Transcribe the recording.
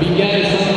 began